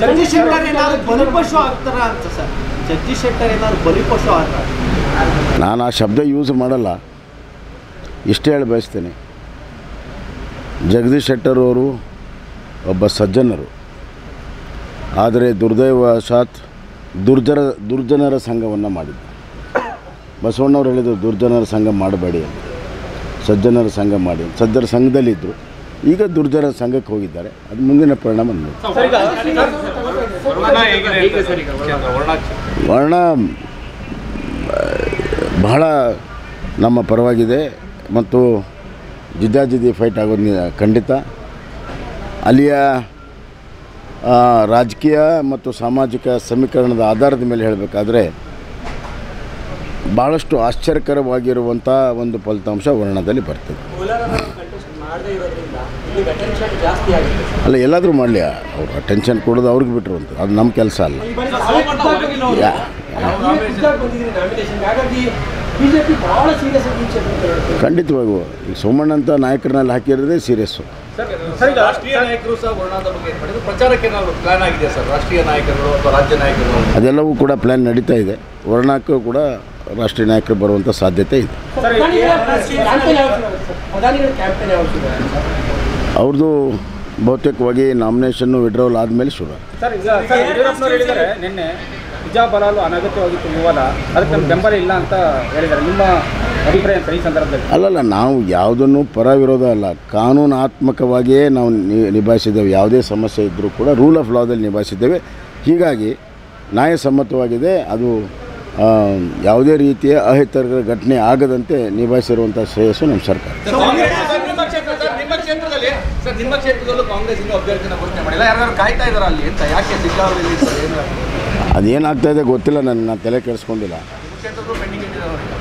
ಜಗದೀಶ್ ಶೆಟ್ಟರ್ ಏನಾದ್ರು ಬಲಿಪಶು ಆಗ್ತಾರ ಅಂತ ಸರ್. ಜಗದೀಶ್ ಶೆಟ್ಟರ್ ಏನಾದ್ರು ಬಲಿಪಶು ಆಗ್ತಾರ ನಾನು ಆ ಶಬ್ದ ಯೂಸ್ ಮಾಡಲ್ಲ. ಇಷ್ಟೇ ಹೇಳಿ ಬಯಸ್ತೇನೆ. ಜಗದೀಶ್ ಶೆಟ್ಟರ್ ಅವರು ಒಬ್ಬ ಸಜ್ಜನರು. ಆದರೆ ದುರ್ದೈವಶಾತ್ ದುರ್ಜರ ದುರ್ಜನರ ಸಂಘವನ್ನು ಮಾಡಿದ್ದ. ಬಸವಣ್ಣವ್ರು ಹೇಳಿದರು, ದುರ್ಜನರ ಸಂಘ ಮಾಡಬೇಡಿ ಸಜ್ಜನರ ಸಂಘ ಮಾಡಿ, ಸಜ್ಜರ ಸಂಘದಲ್ಲಿದ್ದರು ಈಗ ದುರ್ಜನ ಸಂಘಕ್ಕೆ ಹೋಗಿದ್ದಾರೆ. ಅದು ಮುಂದಿನ ಪರಿಣಾಮ ವರ್ಣ ಬಹಳ ನಮ್ಮ ಪರವಾಗಿದೆ ಮತ್ತು ಜಿದ್ದಾಜಿದ್ದಿ ಫೈಟ್ ಆಗೋದು ಖಂಡಿತ. ಅಲ್ಲಿಯ ರಾಜಕೀಯ ಮತ್ತು ಸಾಮಾಜಿಕ ಸಮೀಕರಣದ ಆಧಾರದ ಮೇಲೆ ಹೇಳಬೇಕಾದ್ರೆ ಭಾಳಷ್ಟು ಆಶ್ಚರ್ಯಕರವಾಗಿರುವಂಥ ಒಂದು ಫಲಿತಾಂಶ ವರ್ಣದಲ್ಲಿ ಬರ್ತದೆ. ಅಲ್ಲ ಎಲ್ಲಾದರೂ ಮಾಡಲಿ. ಅವ್ರು ಅಟೆನ್ಷನ್ ಕೊಡೋದು ಅವ್ರಿಗೆ ಬಿಟ್ಟರು ಅಂತ. ಅದು ನಮ್ಮ ಕೆಲಸ ಅಲ್ಲ. ಈ. ಖಂಡಿತವಾಗೂ ಈಗ ಸೋಮಣ್ಣ ಅಂತ ನಾಯಕರನ್ನೆಲ್ಲ ಹಾಕಿರೋದೇ ಸೀರಿಯಸ್ಸು ರಾಷ್ಟ್ರೀಯ ನಾಯಕರು ಸಹ ವರ್ಣದ ಬಗ್ಗೆ ಮಾಡಿದ್ರು? ಪ್ರಚಾರಕ್ಕೆ ಏನಾದ್ರು ಪ್ಲಾನ್ ಆಗಿದೆ ಸರ್? ರಾಷ್ಟ್ರೀಯ ನಾಯಕರು ರಾಜ್ಯ ನಾಯಕರು ಅದೆಲ್ಲವೂ ಕೂಡ ಪ್ಲ್ಯಾನ್ ನಡೀತಾ ಇದೆ. ವರ್ಣಕ್ಕೂ ಕೂಡ ರಾಷ್ಟ್ರೀಯ ನಾಯಕರು ಬರುವಂಥ ಸಾಧ್ಯತೆ ಇದೆ? ಅವ್ರದ್ದು ಬಹುತೇಕವಾಗಿ ನಾಮಿನೇಷನ್ನು ವಿಡ್ರಾವಲ್ ಆದಮೇಲೆ ಶುರು ನಿನ್ನೆ ಅನಗತ್ಯವಾಗಿತ್ತು ಅದಕ್ಕೆ ಬೆಂಬಲ ಇಲ್ಲ ಅಂತ ಹೇಳಿದ್ದಾರೆ. ನಿಮ್ಮ ಅಭಿಪ್ರಾಯ ಈ ಸಂದರ್ಭದಲ್ಲಿ? ಅಲ್ಲಲ್ಲ ನಾವು ಯಾವುದನ್ನು ಪರ ವಿರೋಧ ಅಲ್ಲ. ಕಾನೂನಾತ್ಮಕವಾಗಿಯೇ ನಾವು ನಿಭಾಯಿಸಿದ್ದೇವೆ. ಯಾವುದೇ ಸಮಸ್ಯೆ ಇದ್ದರೂ ಕೂಡ ರೂಲ್ ಆಫ್ ಲಾದಲ್ಲಿ ನಿಭಾಯಿಸಿದ್ದೇವೆ. ಹೀಗಾಗಿ ನ್ಯಾಯಸಮ್ಮತವಾಗಿದೆ. ಅದು ಯಾವುದೇ ರೀತಿಯ ಅಹಿತಕರ ಘಟನೆ ಆಗದಂತೆ ನಿಭಾಯಿಸಿರುವಂಥ ಶ್ರೇಯಸ್ಸು ನಮ್ಮ ಸರ್ಕಾರ. ಅದೇನಾಗ್ತಾ ಇದೆ? ಗೊತ್ತಿಲ್ಲ ನನ್ನ ನಾನು ತಲೆ ಕೆಡಿಸ್ಕೊಂಡಿಲ್ಲ.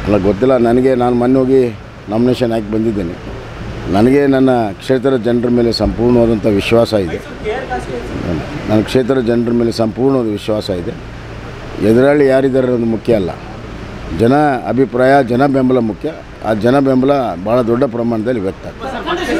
ಅಲ್ಲ ಗೊತ್ತಿಲ್ಲ. ನನಗೆ ನಾನು ಮೊನ್ನೆ ಹೋಗಿ ನಾಮಿನೇಷನ್ ಹಾಕಿ ಬಂದಿದ್ದೇನೆ. ನನಗೆ ನನ್ನ ಕ್ಷೇತ್ರದ ಜನರ ಮೇಲೆ ಸಂಪೂರ್ಣವಾದಂಥ ವಿಶ್ವಾಸ ಇದೆ. ನನ್ನ ಕ್ಷೇತ್ರದ ಜನರ ಮೇಲೆ ಸಂಪೂರ್ಣವಾದ ವಿಶ್ವಾಸ ಇದೆ. ಎದುರಾಳಿ ಯಾರಿದ್ದಾರೆ ಅನ್ನೋದು ಮುಖ್ಯ ಅಲ್ಲ. ಜನ ಅಭಿಪ್ರಾಯ, ಜನ ಬೆಂಬಲ ಮುಖ್ಯ. ಆ ಜನ ಬೆಂಬಲ ಭಾಳ ದೊಡ್ಡ ಪ್ರಮಾಣದಲ್ಲಿ ವ್ಯಕ್ತ ಆಗ್ತದೆ.